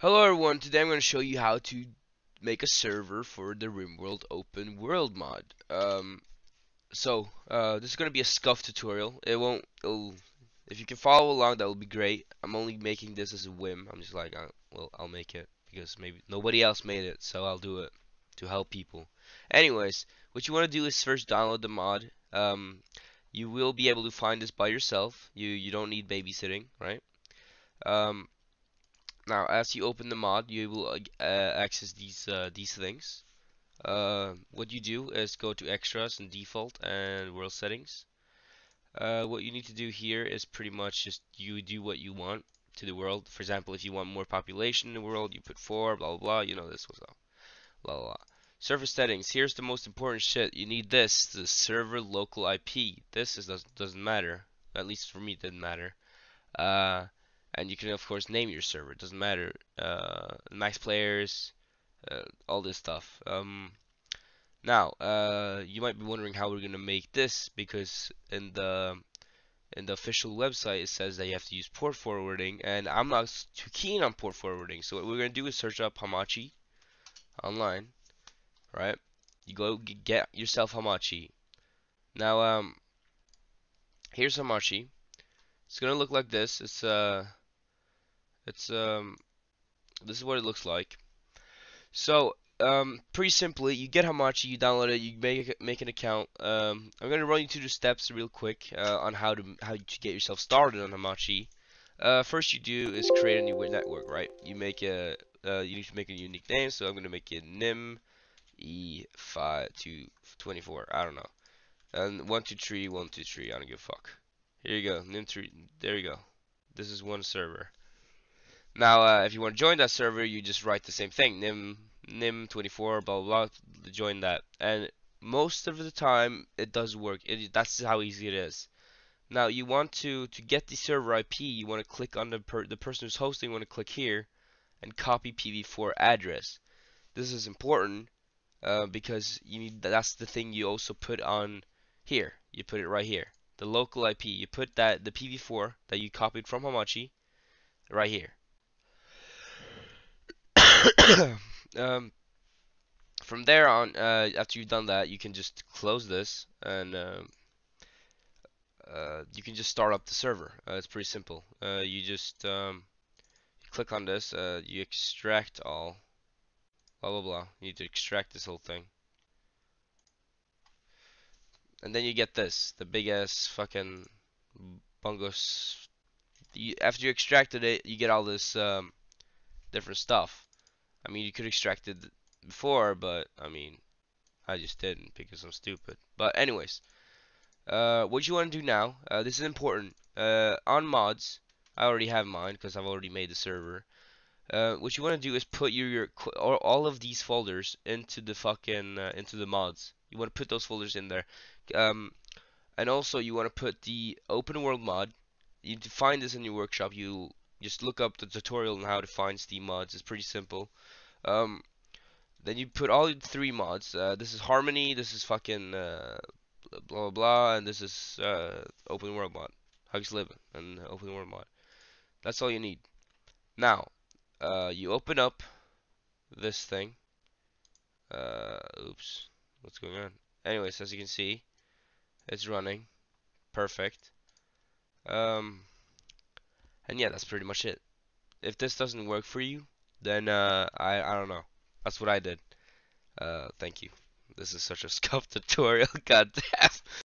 Hello everyone, today I'm going to show you how to make a server for the RimWorld open world mod. Um, so, uh, this is going to be a scuff tutorial. It won't, if you can follow along that will be great. I'm only making this as a whim. I'm just like, uh, well, I'll make it because maybe nobody else made it, so I'll do it to help people. Anyways, what you want to do is first download the mod. Um, you will be able to find this by yourself. You, you don't need babysitting, right? Um, now, as you open the mod, you will uh, access these uh, these things. Uh, what you do is go to extras and default and world settings. Uh, what you need to do here is pretty much just you do what you want to the world. For example, if you want more population in the world, you put 4, blah blah blah. You know this was all. Blah blah blah. Server settings. Here's the most important shit. You need this, the server local IP. This is, doesn't matter. At least for me, it didn't matter. And you can of course name your server. It doesn't matter. Uh, max players, uh, all this stuff. Um, now, uh, you might be wondering how we're gonna make this because in the in the official website it says that you have to use port forwarding, and I'm not too keen on port forwarding. So what we're gonna do is search up Hamachi online, right? You go get yourself Hamachi. Now, um, here's Hamachi. It's gonna look like this. It's uh it's um, this is what it looks like. So um, pretty simply, you get Hamachi, you download it, you make make an account. Um, I'm gonna run you through the steps real quick uh, on how to how to get yourself started on Hamachi. Uh, first you do is create a new network, right? You make a uh, you need to make a unique name, so I'm gonna make it nim e5 to 24. I don't know. And one two three one two three. I don't give a fuck. Here you go, nim three. There you go. This is one server. Now, uh, if you want to join that server, you just write the same thing, nim nim24, blah, blah, blah, join that. And most of the time, it does work. It, that's how easy it is. Now, you want to, to get the server IP, you want to click on the, per, the person who's hosting, you want to click here, and copy PV4 address. This is important, uh, because you need that's the thing you also put on here. You put it right here. The local IP. You put that the PV4 that you copied from Hamachi right here. um, from there on, uh, after you've done that, you can just close this and um, uh, you can just start up the server. Uh, it's pretty simple. Uh, you just um, click on this, uh, you extract all, blah blah blah. You need to extract this whole thing. And then you get this, the big ass fucking bungos. You, after you extracted it, you get all this um, different stuff. I mean, you could extract it before, but I mean, I just didn't because I'm stupid. But anyways, uh, what you want to do now, uh, this is important. Uh, on mods, I already have mine because I've already made the server. Uh, what you want to do is put your, your all of these folders into the fucking uh, into the mods. You want to put those folders in there. Um, and also you want to put the open world mod. You find this in your workshop. You just look up the tutorial on how to find Steam mods. It's pretty simple. Um, then you put all three mods. Uh, this is Harmony. This is fucking uh, blah blah blah, and this is uh, Open World mod. HugsLib and Open World mod. That's all you need. Now, uh, you open up this thing. Uh, oops, what's going on? Anyways, as you can see, it's running. Perfect. Um, and yeah, that's pretty much it. If this doesn't work for you, then uh, I I don't know. That's what I did. Uh, thank you. This is such a scuff tutorial. God damn.